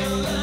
feel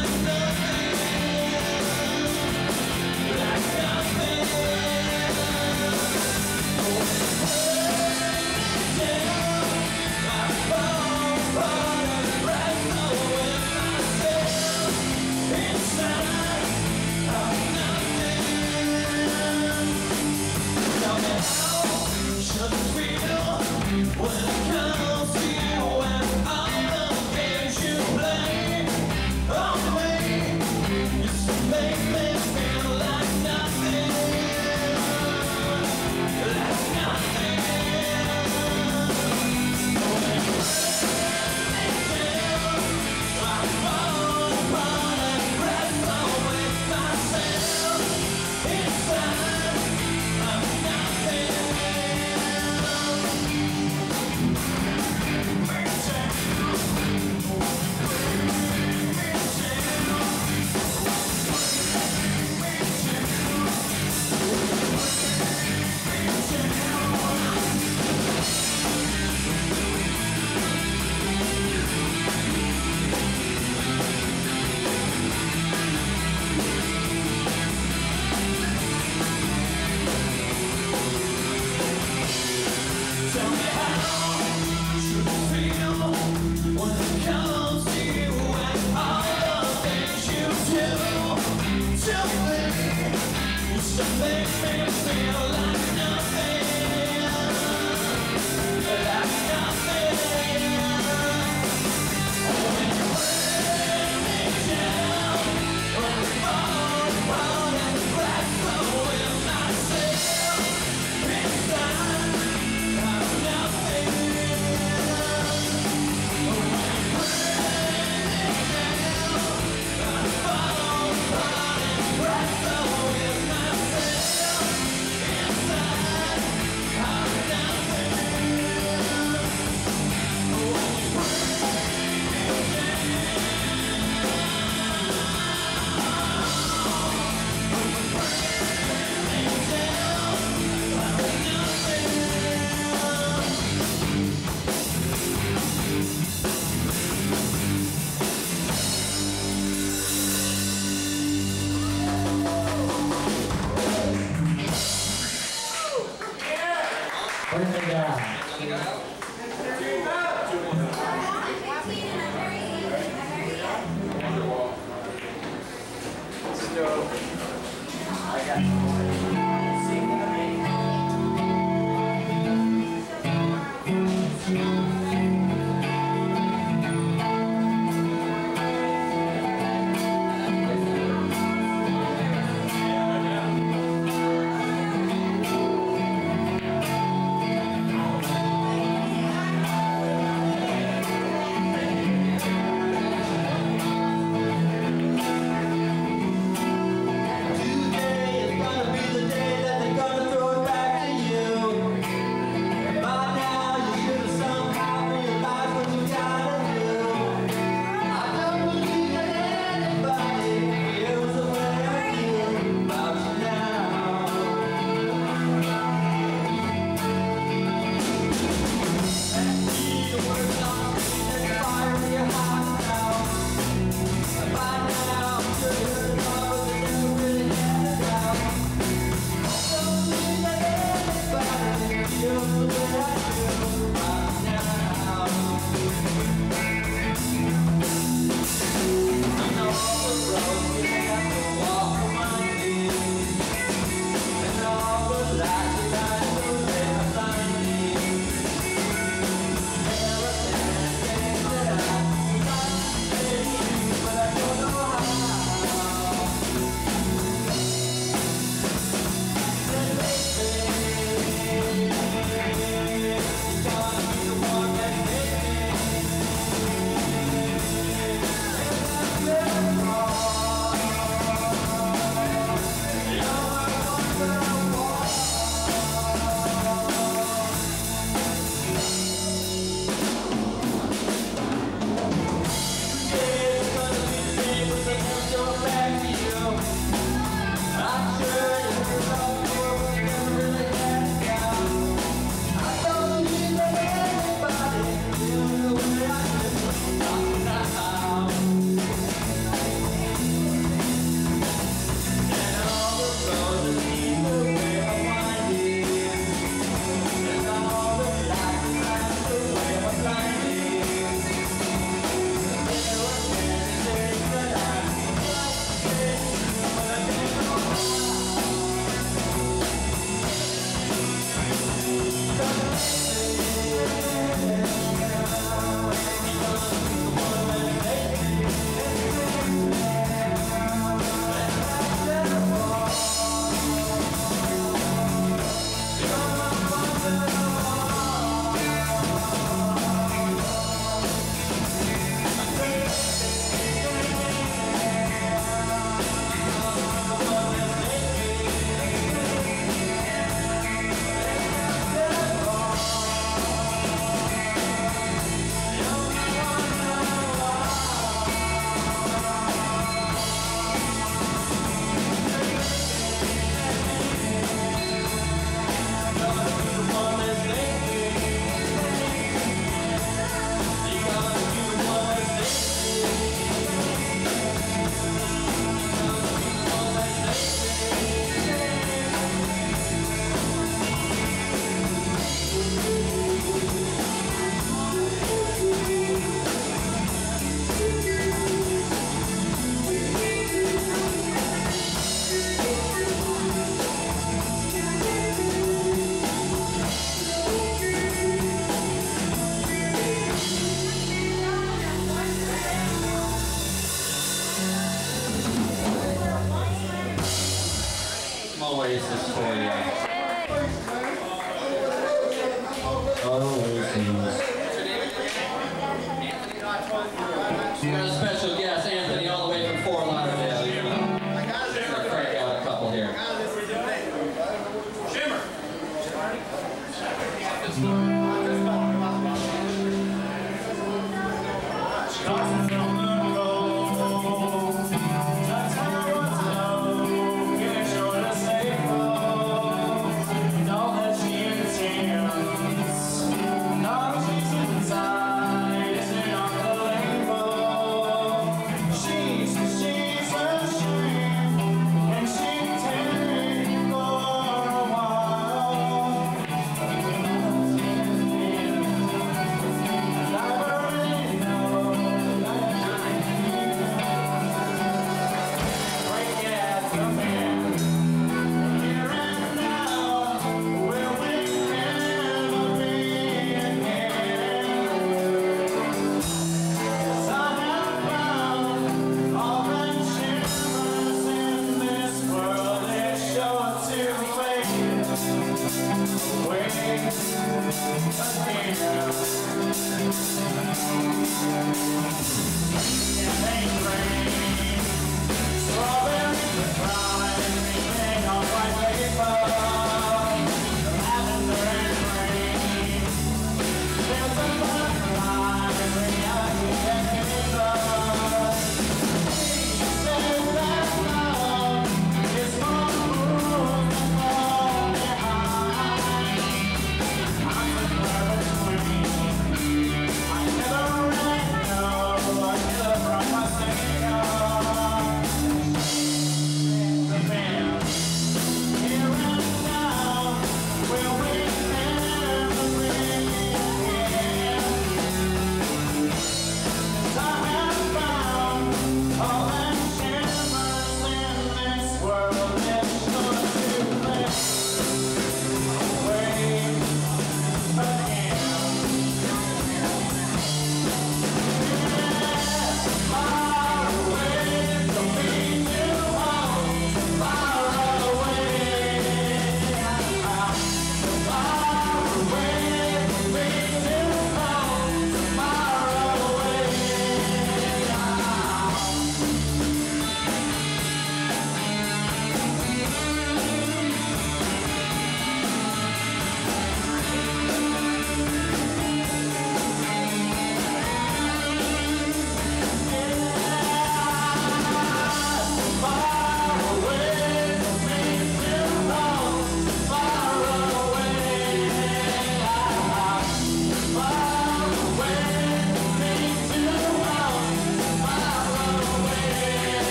Inside, is it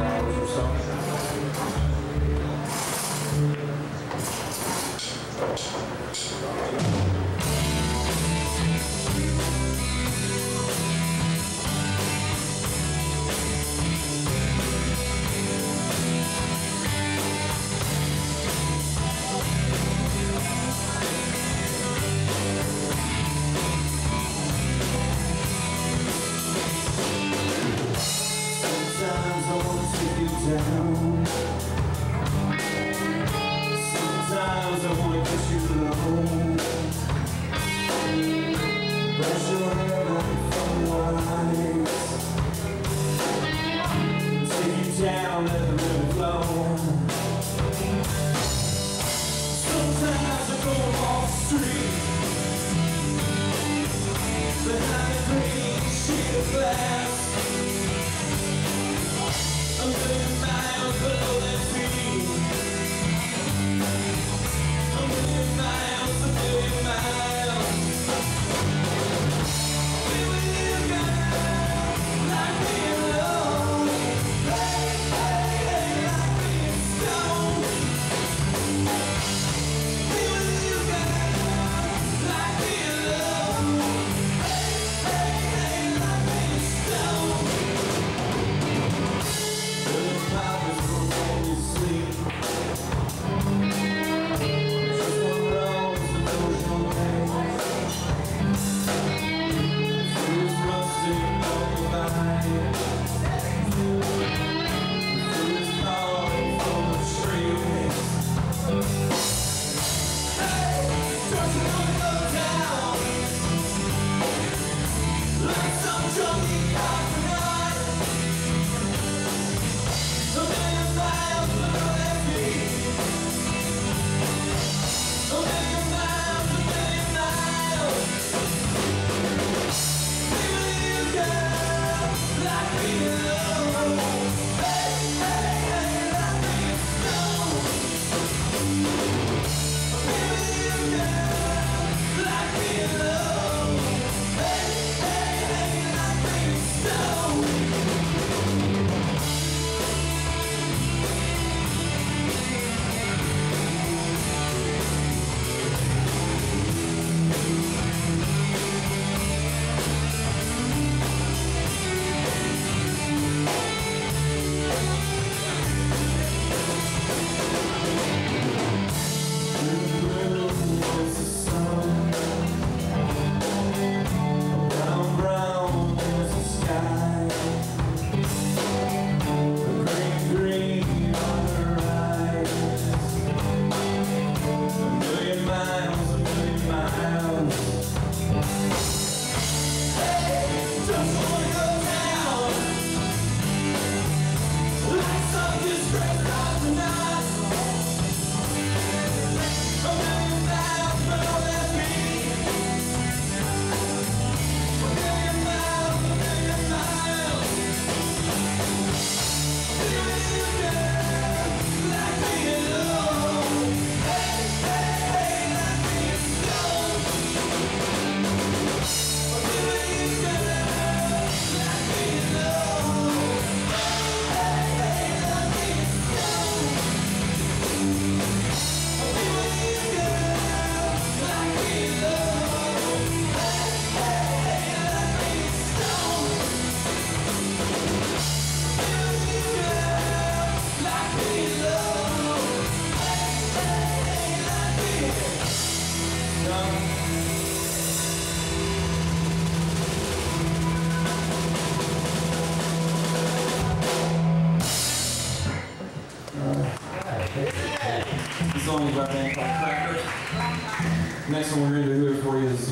uma discussão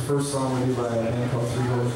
first song we do by a band called Three Gold